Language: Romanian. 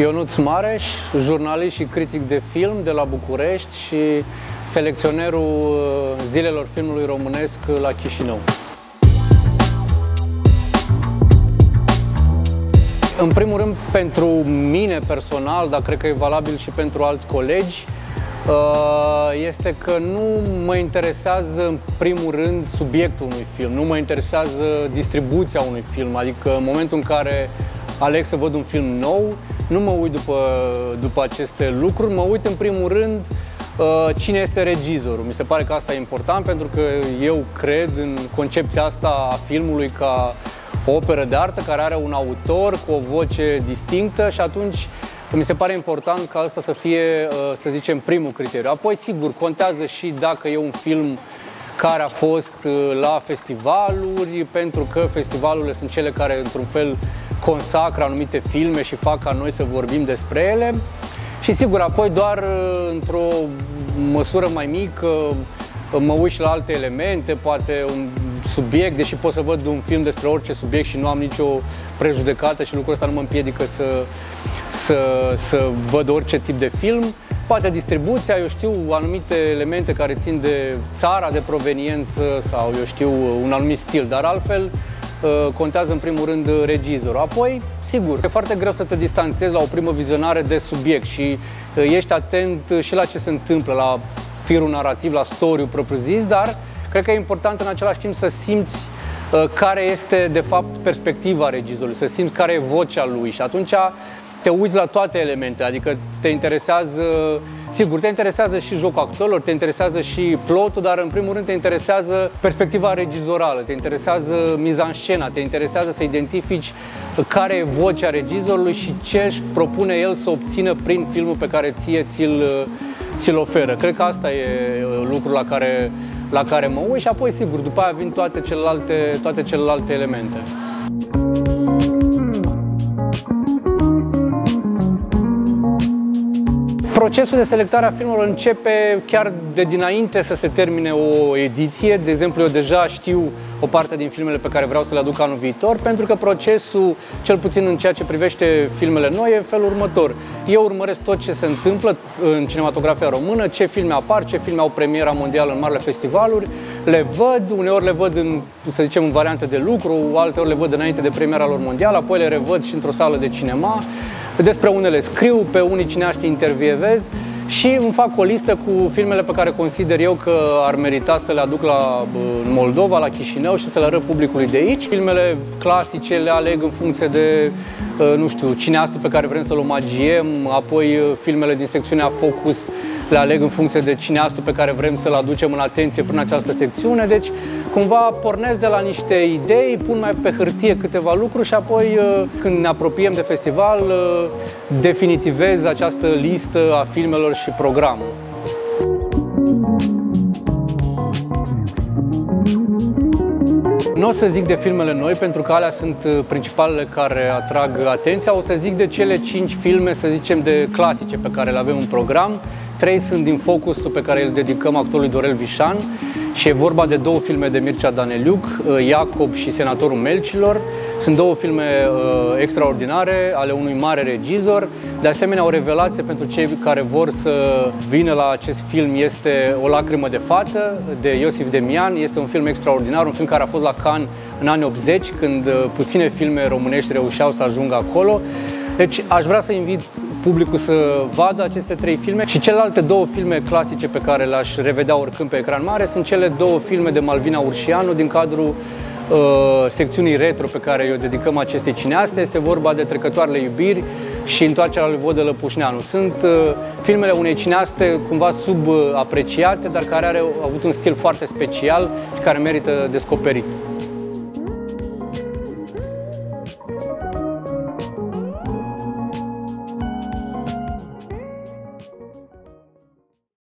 Ionuț Mareș, jurnalist și critic de film de la București și selecționerul uh, zilelor filmului românesc la Chișinău. În primul rând, pentru mine personal, dar cred că e valabil și pentru alți colegi, uh, este că nu mă interesează în primul rând subiectul unui film, nu mă interesează distribuția unui film, adică în momentul în care aleg să văd un film nou, nu mă uit după, după aceste lucruri, mă uit în primul rând uh, cine este regizorul. Mi se pare că asta e important pentru că eu cred în concepția asta a filmului ca o operă de artă care are un autor cu o voce distinctă și atunci mi se pare important ca asta să fie, uh, să zicem, primul criteriu. Apoi, sigur, contează și dacă e un film care a fost uh, la festivaluri, pentru că festivalurile sunt cele care, într-un fel, consacră anumite filme și fac ca noi să vorbim despre ele. Și sigur, apoi doar uh, într-o măsură mai mică uh, mă uit și la alte elemente, poate un subiect, deși pot să văd un film despre orice subiect și nu am nicio prejudecată și lucrul ăsta nu mă împiedică să, să, să văd orice tip de film. Poate distribuția, eu știu, anumite elemente care țin de țara de proveniență sau, eu știu, un anumit stil, dar altfel Uh, contează în primul rând regizorul. Apoi, sigur, e foarte greu să te distanțezi la o primă vizionare de subiect și uh, ești atent și la ce se întâmplă, la firul narrativ, la story propriu-zis, dar cred că e important în același timp să simți uh, care este de fapt perspectiva regizorului, să simți care e vocea lui și atunci te uiți la toate elementele, adică te interesează, sigur, te interesează și jocul actorilor, te interesează și plotul, dar în primul rând te interesează perspectiva regizorală, te interesează mizanșena, te interesează să identifici care e vocea regizorului și ce își propune el să obțină prin filmul pe care ție ți-l, ți-l oferă. Cred că asta e lucrul la care, la care mă uit și apoi, sigur, după aia vin toate celelalte, toate celelalte elemente. Procesul de selectare a filmelor începe chiar de dinainte să se termine o ediție. De exemplu, eu deja știu o parte din filmele pe care vreau să le aduc anul viitor, pentru că procesul, cel puțin în ceea ce privește filmele noi, e felul următor. Eu urmăresc tot ce se întâmplă în cinematografia română, ce filme apar, ce filme au premiera mondială în marile festivaluri, le văd, uneori le văd în, să zicem, în variante de lucru, alteori le văd înainte de premiera lor mondială, apoi le revăd și într-o sală de cinema despre unele scriu, pe unii cineaști intervievez și îmi fac o listă cu filmele pe care consider eu că ar merita să le aduc la Moldova, la Chișinău și să le arăt publicului de aici. Filmele clasice le aleg în funcție de, ă, nu știu, cineastul pe care vrem să-l omagiem, apoi ă, filmele din secțiunea Focus le aleg în funcție de cineastul pe care vrem să-l aducem în atenție prin această secțiune. Deci, cumva pornesc de la niște idei, pun mai pe hârtie câteva lucruri și apoi, uh, când ne apropiem de festival, uh, definitivez această listă a filmelor și programul. Nu o să zic de filmele noi, pentru că alea sunt uh, principalele care atrag atenția. O să zic de cele cinci filme, să zicem, de clasice pe care le avem în program. Trei sunt din focusul pe care îl dedicăm actorului Dorel Vișan și e vorba de două filme de Mircea Daneliuc, uh, Iacob și Senatorul Melcilor. Sunt două filme uh, extraordinare ale unui mare regizor. De asemenea, o revelație pentru cei care vor să vină la acest film este O lacrimă de fată de Iosif Demian. Este un film extraordinar, un film care a fost la Cannes în anii 80, când uh, puține filme românești reușeau să ajungă acolo. Deci aș vrea să invit publicul să vadă aceste trei filme și celelalte două filme clasice pe care le-aș revedea oricând pe ecran mare sunt cele două filme de Malvina Urșianu din cadrul uh, secțiunii retro pe care o dedicăm acestei cineaste. Este vorba de Trecătoarele iubiri și Întoarcerea lui Vodă Lăpușneanu. Sunt uh, filmele unei cineaste cumva subapreciate, dar care are, au avut un stil foarte special și care merită descoperit.